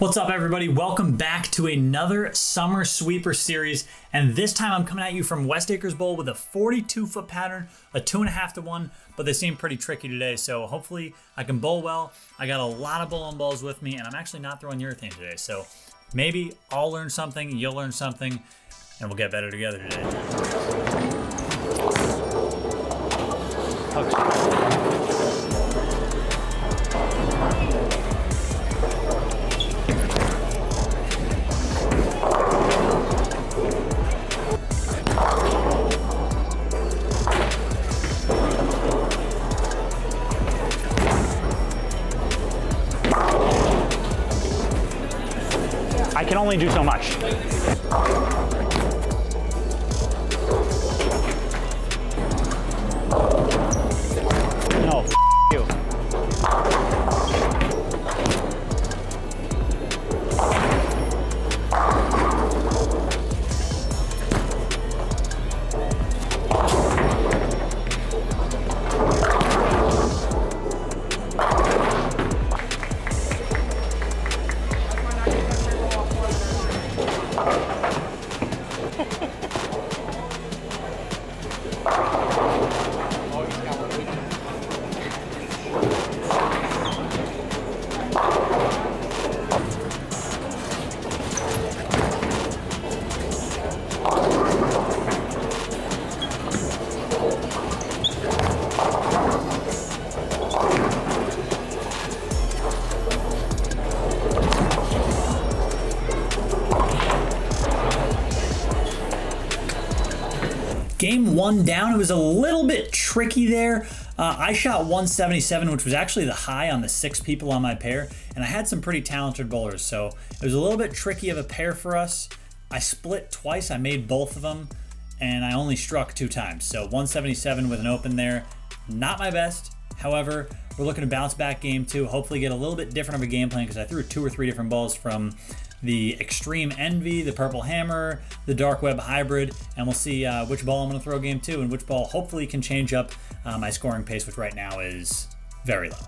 What's up, everybody? Welcome back to another Summer Sweeper series. And this time I'm coming at you from West Acres Bowl with a 42 foot pattern, a two and a half to one, but they seem pretty tricky today. So hopefully I can bowl well. I got a lot of bowling balls with me, and I'm actually not throwing urethane today. So maybe I'll learn something, you'll learn something, and we'll get better together today. Okay. Can only do so much. Game one down, it was a little bit tricky there. Uh, I shot 177, which was actually the high on the six people on my pair, and I had some pretty talented bowlers, so it was a little bit tricky of a pair for us. I split twice, I made both of them, and I only struck two times. So 177 with an open there, not my best. However, we're looking to bounce back game two, hopefully get a little bit different of a game plan because I threw two or three different balls from the Extreme Envy, the Purple Hammer, the Dark Web Hybrid, and we'll see uh, which ball I'm going to throw game two and which ball hopefully can change up uh, my scoring pace, which right now is very low.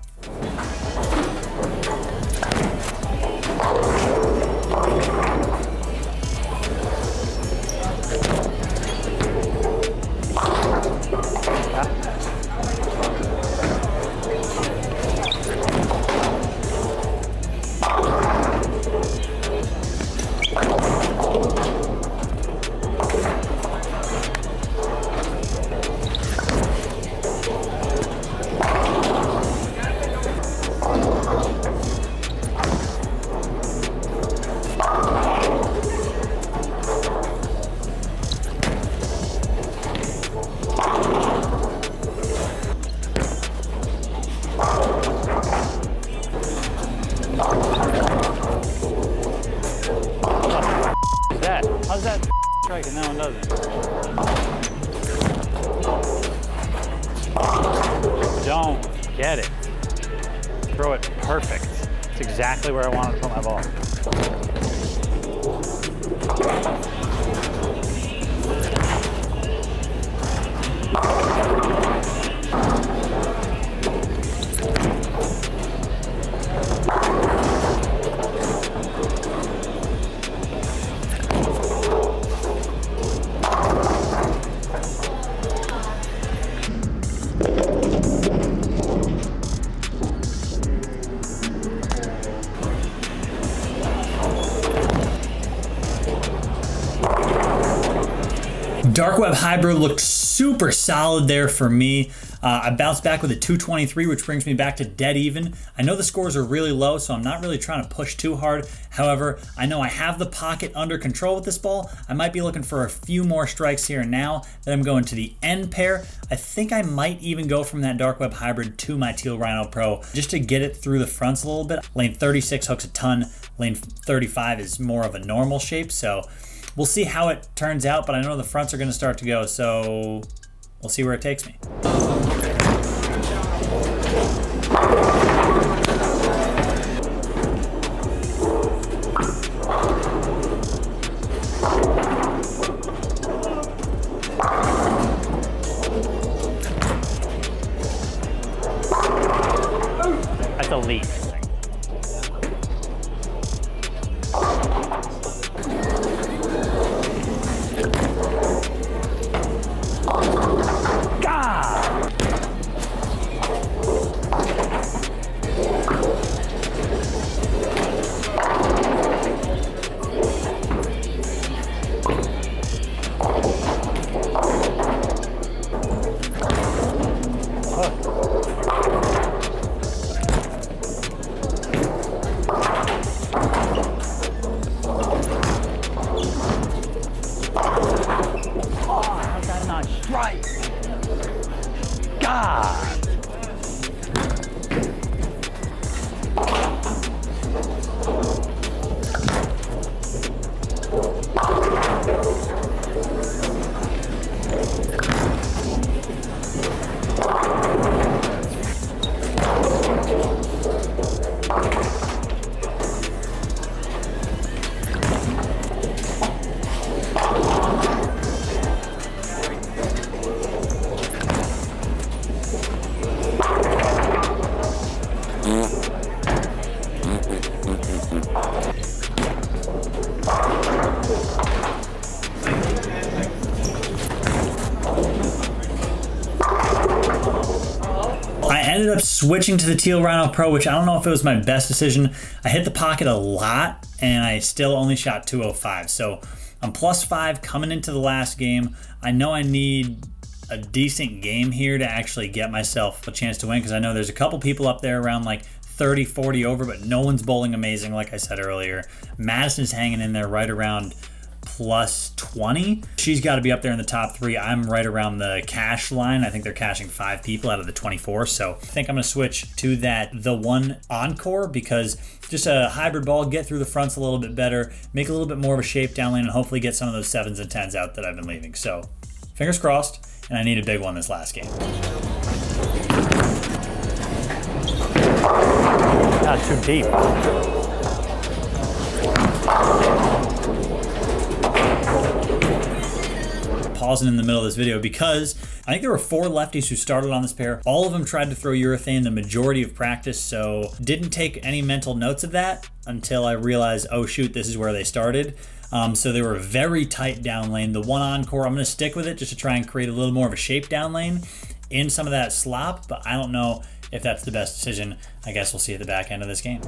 How's that strike and that one doesn't? Don't get it. Throw it perfect. It's exactly where I want to put my ball. Dark Web Hybrid looked super solid there for me. Uh, I bounced back with a 223, which brings me back to dead even. I know the scores are really low, so I'm not really trying to push too hard. However, I know I have the pocket under control with this ball. I might be looking for a few more strikes here and now. Then I'm going to the end pair. I think I might even go from that Dark Web Hybrid to my Teal Rhino Pro just to get it through the fronts a little bit. Lane 36 hooks a ton. Lane 35 is more of a normal shape, so we'll see how it turns out, but I know the fronts are going to start to go, so we'll see where it takes me. That's a leak. right. God. Up switching to the Teal Rhino Pro, which I don't know if it was my best decision. I hit the pocket a lot and I still only shot 205. So I'm plus five coming into the last game. I know I need a decent game here to actually get myself a chance to win because I know there's a couple people up there around like 30, 40 over, but no one's bowling amazing, like I said earlier. Madison's hanging in there right around plus 20. She's got to be up there in the top three. I'm right around the cash line. I think they're cashing five people out of the 24. So I think I'm going to switch to that the one encore because just a hybrid ball, get through the fronts a little bit better, make a little bit more of a shape down lane, and hopefully get some of those sevens and tens out that I've been leaving. So fingers crossed, and I need a big one this last game. Not too deep. Pausing in the middle of this video because I think there were four lefties who started on this pair. All of them tried to throw urethane the majority of practice, so didn't take any mental notes of that until I realized, oh shoot, this is where they started. Um, so they were very tight down lane. The one encore, I'm going to stick with it just to try and create a little more of a shape down lane in some of that slop, but I don't know if that's the best decision. I guess we'll see at the back end of this game.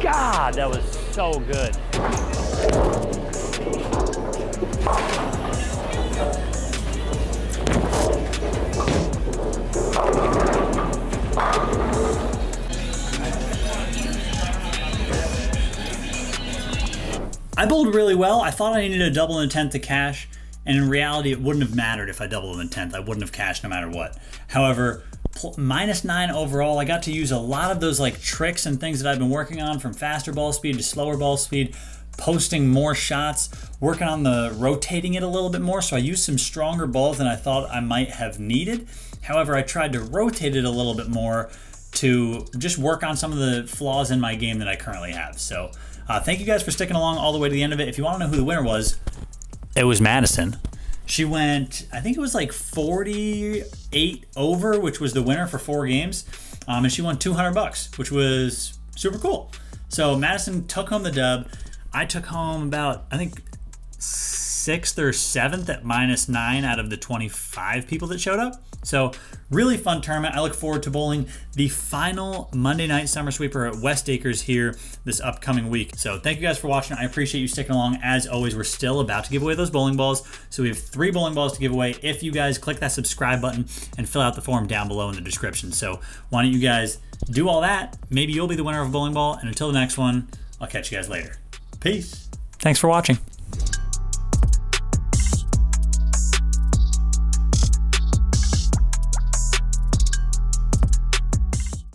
God, that was so good. Really well. I thought I needed a double and a tenth to cash, and in reality, it wouldn't have mattered if I doubled in tenth. I wouldn't have cashed no matter what. However, minus nine overall, I got to use a lot of those like tricks and things that I've been working on from faster ball speed to slower ball speed, posting more shots, working on the rotating it a little bit more. So I used some stronger balls than I thought I might have needed. However, I tried to rotate it a little bit more to just work on some of the flaws in my game that I currently have. So uh, thank you guys for sticking along all the way to the end of it. If you want to know who the winner was, it was Madison. She went, I think it was like 48 over, which was the winner for four games. Um, and she won 200 bucks, which was super cool. So Madison took home the dub. I took home about, I think, sixth or seventh at minus nine out of the 25 people that showed up. So, really fun tournament. I look forward to bowling the final Monday night summer sweeper at West Acres here this upcoming week. So, thank you guys for watching. I appreciate you sticking along. As always, we're still about to give away those bowling balls. So, we have three bowling balls to give away. If you guys click that subscribe button and fill out the form down below in the description. So, why don't you guys do all that? Maybe you'll be the winner of a bowling ball. And until the next one, I'll catch you guys later. Peace. Thanks for watching.